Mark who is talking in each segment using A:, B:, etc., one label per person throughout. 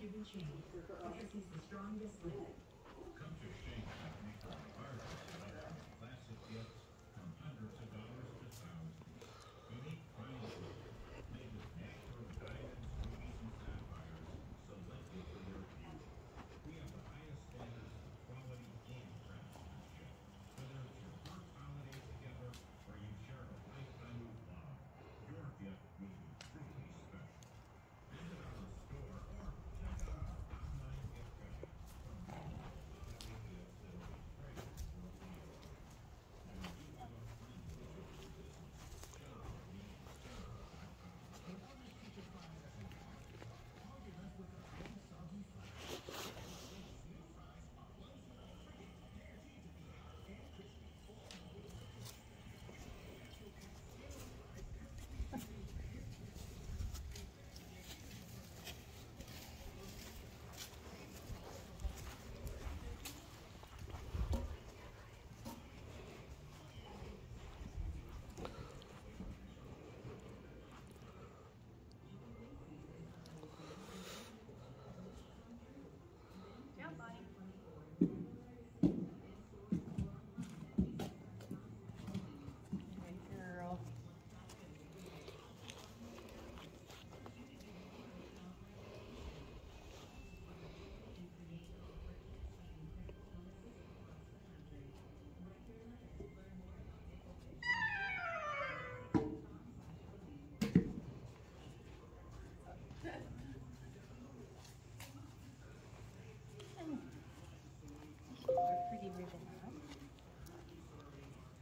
A: Cuban chain because he's the strongest link.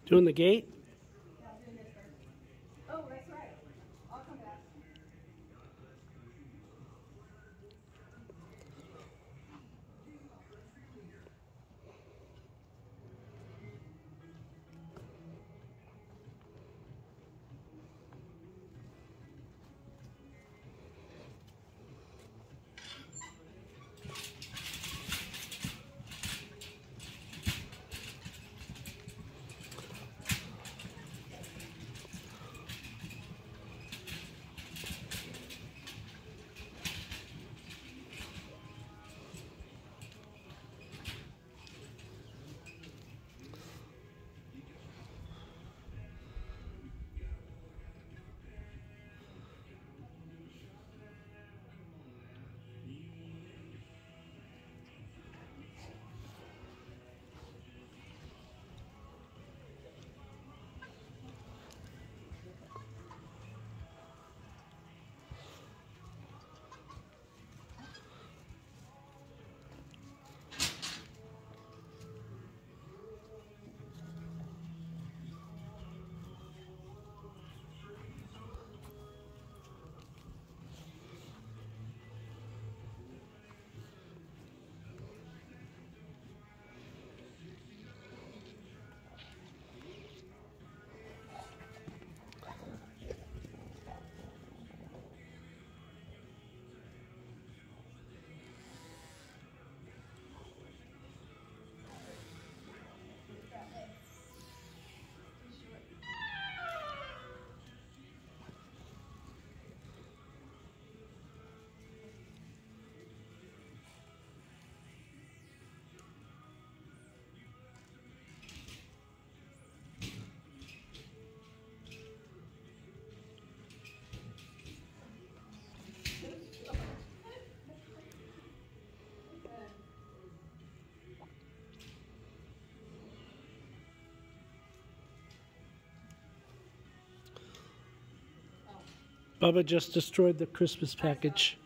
A: Doing the gate? Bubba just destroyed the Christmas package.